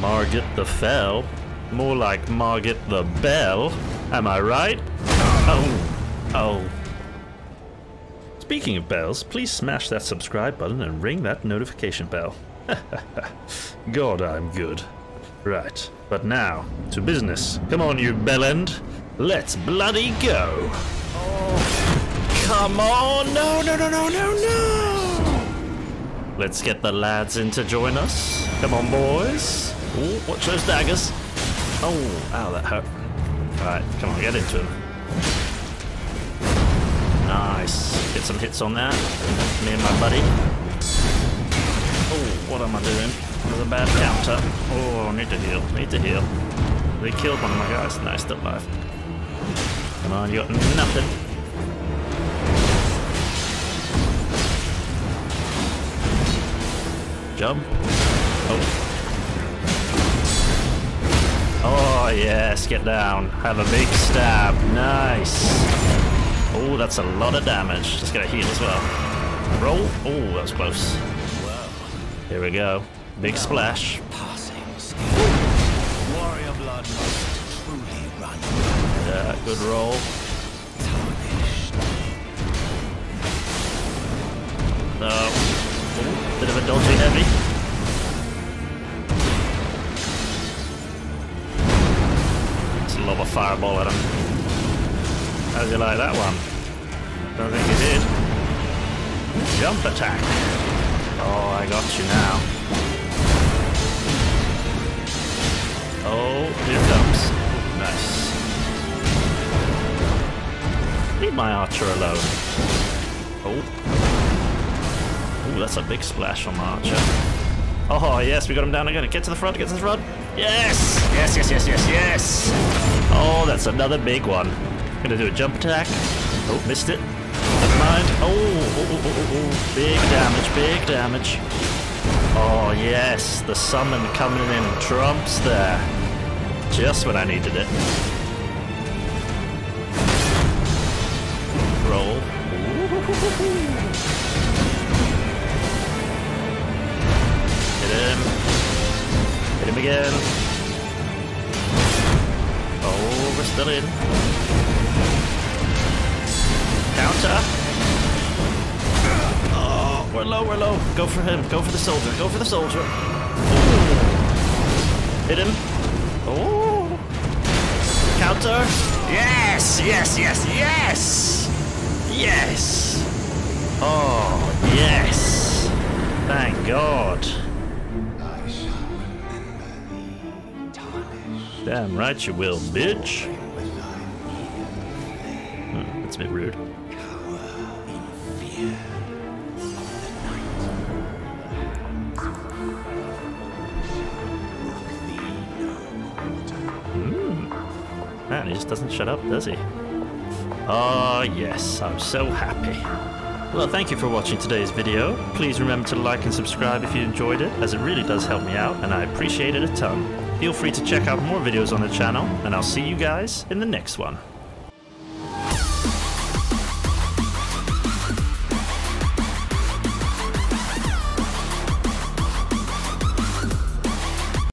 Margit the Fell. More like Margit the Bell. Am I right? Oh. Oh. Speaking of bells, please smash that subscribe button and ring that notification bell. God, I'm good. Right, but now, to business. Come on, you bellend. Let's bloody go. Oh, come on. No, no, no, no, no, no. Let's get the lads in to join us. Come on, boys. Ooh, watch those daggers. Oh, ow, that hurt. Alright, come on, get into him. Nice. Get some hits on that. Me and my buddy. Oh, what am I doing? Was a bad counter. Oh, need to heal. Need to heal. They killed one of my guys. Nice, still alive. Come on, you got nothing. Jump. Oh. Oh, yes, get down. Have a big stab. Nice. Oh, that's a lot of damage. Just gonna heal as well. Roll. Oh, that was close. Here we go. Big splash. Yeah, good roll. No. Ooh, bit of a dodgy heavy. Just lob a fireball at him. How'd you like that one? Don't think you did. Jump attack. Oh, I got you now. Oh, here it comes. Nice. Leave my archer alone. Oh. Ooh, that's a big splash on my archer. Oh, yes, we got him down again. Get to the front, get to the front. Yes! Yes, yes, yes, yes, yes! Oh, that's another big one. Gonna do a jump attack. Oh, missed it. Never mind. Oh, oh, oh, oh, oh, oh. big damage, big damage. Oh, yes, the summon coming in trumps there. Just when I needed it. Again. Oh, we're still in. Counter. Oh, we're low, we're low. Go for him. Go for the soldier. Go for the soldier. Hit him. Oh. Counter. Yes, yes, yes, yes. Yes. Oh, yes. Thank God. Damn right you will, bitch. Hmm, that's a bit rude. Man, he just doesn't shut up, does he? Oh, yes, I'm so happy. Well, thank you for watching today's video. Please remember to like and subscribe if you enjoyed it, as it really does help me out, and I appreciate it a ton. Feel free to check out more videos on the channel, and I'll see you guys in the next one.